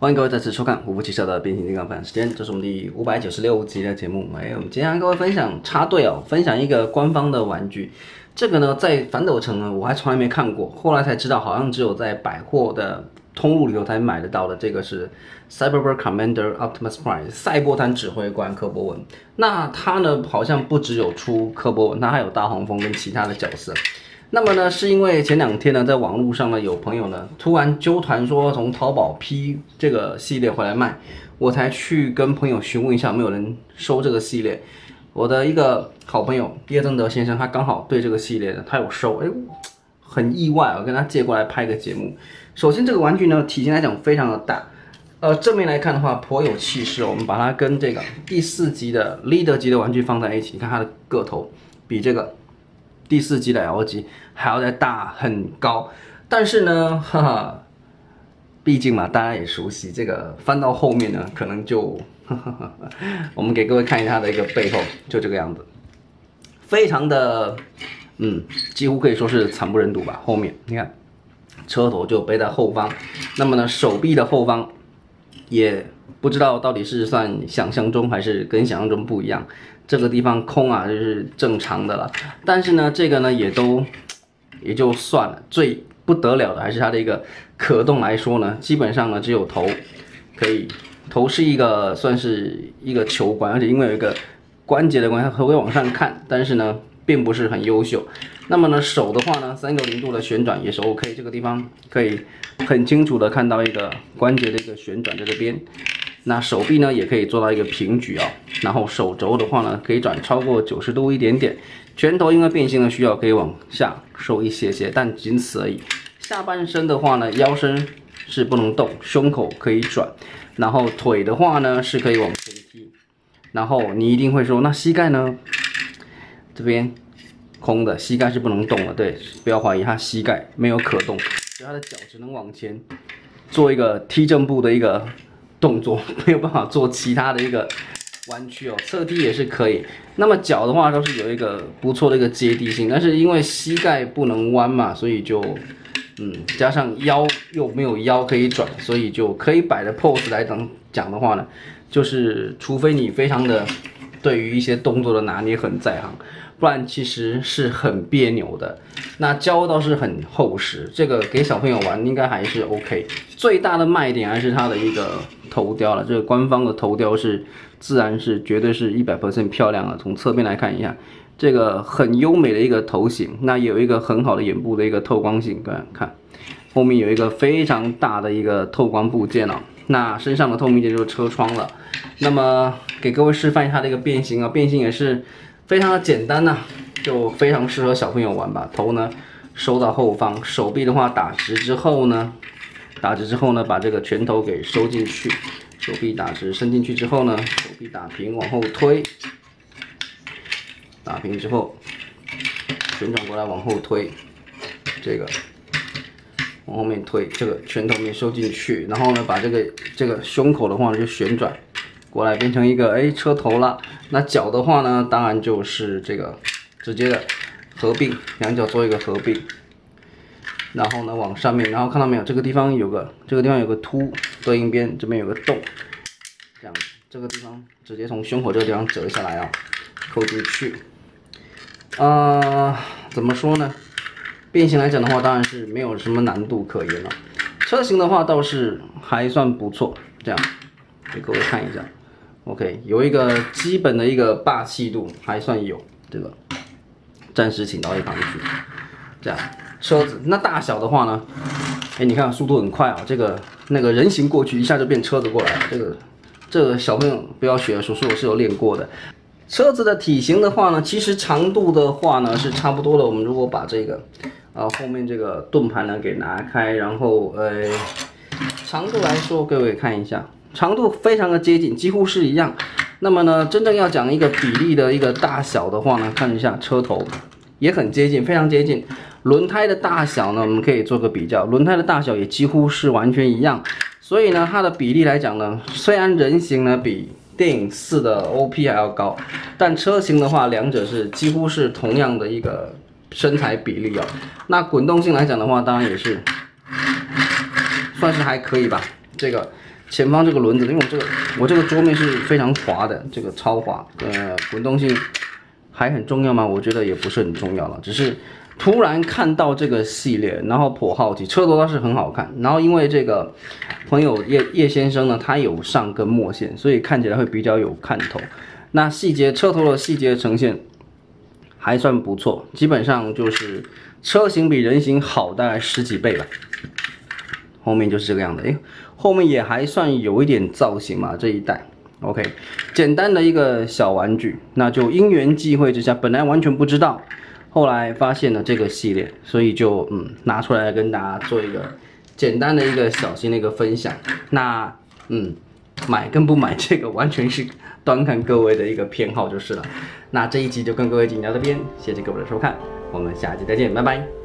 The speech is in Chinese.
欢迎各位再次收看《虎扑汽车的变形金刚版时间，这是我们第五百九十六集的节目。哎，我们今天跟各位分享插队哦，分享一个官方的玩具。这个呢，在反斗城呢，我还从来没看过，后来才知道，好像只有在百货的通路里头才买得到的。这个是 Cyberber Commander Optimus Prime 赛博坦指挥官科博文。那他呢，好像不只有出科博文，他还有大黄蜂跟其他的角色。那么呢，是因为前两天呢，在网络上呢，有朋友呢突然揪团说从淘宝批这个系列回来卖，我才去跟朋友询问一下，没有人收这个系列。我的一个好朋友叶正德先生，他刚好对这个系列呢，他有收，哎，很意外，我跟他借过来拍个节目。首先，这个玩具呢，体型来讲非常的大，呃，正面来看的话颇有气势。我们把它跟这个第四级的 Leader 级的玩具放在一起，你看它的个头比这个。第四级的 L 级还要再大很高，但是呢，哈哈，毕竟嘛，大家也熟悉这个，翻到后面呢，可能就，我们给各位看一下它的一个背后，就这个样子，非常的，嗯，几乎可以说是惨不忍睹吧。后面你看，车头就背在后方，那么呢，手臂的后方，也不知道到底是算想象中还是跟想象中不一样。这个地方空啊，就是正常的了。但是呢，这个呢也都也就算了。最不得了的还是它的一个可动来说呢，基本上呢只有头可以，头是一个算是一个球关，而且因为有一个关节的关系，它会往上看，但是呢并不是很优秀。那么呢手的话呢，三六零度的旋转也是 OK，这个地方可以很清楚的看到一个关节的一个旋转在这边。那手臂呢也可以做到一个平举啊，然后手肘的话呢可以转超过九十度一点点，拳头因为变形的需要可以往下收一些些，但仅此而已。下半身的话呢腰身是不能动，胸口可以转，然后腿的话呢是可以往前踢。然后你一定会说那膝盖呢？这边空的，膝盖是不能动的，对，不要怀疑他膝盖没有可动，所以他的脚只能往前做一个踢正步的一个。动作 没有办法做其他的一个弯曲哦，侧踢也是可以。那么脚的话都是有一个不错的一个接地性，但是因为膝盖不能弯嘛，所以就嗯，加上腰又没有腰可以转，所以就可以摆的 pose 来讲讲的话呢，就是除非你非常的对于一些动作的拿捏很在行。不然其实是很别扭的，那胶倒是很厚实，这个给小朋友玩应该还是 OK。最大的卖点还是它的一个头雕了，这个官方的头雕是自然是绝对是一百 percent 漂亮的。从侧面来看一下，这个很优美的一个头型，那有一个很好的眼部的一个透光性，各位看，后面有一个非常大的一个透光部件哦，那身上的透明件就是车窗了。那么给各位示范一下它的一个变形啊，变形也是。非常的简单呐，就非常适合小朋友玩吧。头呢收到后方，手臂的话打直之后呢，打直之后呢，把这个拳头给收进去，手臂打直伸进去之后呢，手臂打平往后推，打平之后旋转过来往后推，这个往后面推，这个拳头没收进去，然后呢把这个这个胸口的话就旋转。过来变成一个哎车头了，那脚的话呢，当然就是这个直接的合并，两脚做一个合并，然后呢往上面，然后看到没有，这个地方有个这个地方有个凸对应边，这边有个洞，这样这个地方直接从胸口这个地方折下来啊，扣进去。啊，怎么说呢？变形来讲的话，当然是没有什么难度可言了。车型的话倒是还算不错，这样给各位看一下。OK，有一个基本的一个霸气度还算有，对吧？暂时请到一旁去。这样车子那大小的话呢？哎，你看速度很快啊，这个那个人形过去一下就变车子过来了。这个这个小朋友不要学，叔叔我是有练过的。车子的体型的话呢，其实长度的话呢是差不多的。我们如果把这个啊后面这个盾盘呢给拿开，然后呃长度来说，各位看一下。长度非常的接近，几乎是一样。那么呢，真正要讲一个比例的一个大小的话呢，看一下车头也很接近，非常接近。轮胎的大小呢，我们可以做个比较，轮胎的大小也几乎是完全一样。所以呢，它的比例来讲呢，虽然人形呢比电影四的 OP 还要高，但车型的话，两者是几乎是同样的一个身材比例哦。那滚动性来讲的话，当然也是算是还可以吧，这个。前方这个轮子，因为我这个我这个桌面是非常滑的，这个超滑，呃，滚动性还很重要吗？我觉得也不是很重要了，只是突然看到这个系列，然后颇好奇，车头倒是很好看，然后因为这个朋友叶叶先生呢，他有上跟墨线，所以看起来会比较有看头。那细节车头的细节呈现还算不错，基本上就是车型比人形好大概十几倍吧。后面就是这个样子，哎，后面也还算有一点造型嘛，这一代，OK，简单的一个小玩具，那就因缘际会之下，本来完全不知道，后来发现了这个系列，所以就嗯拿出来跟大家做一个简单的一个小型的一个分享。那嗯，买跟不买这个完全是端看各位的一个偏好就是了。那这一集就跟各位进行到这边，谢谢各位的收看，我们下期再见，拜拜。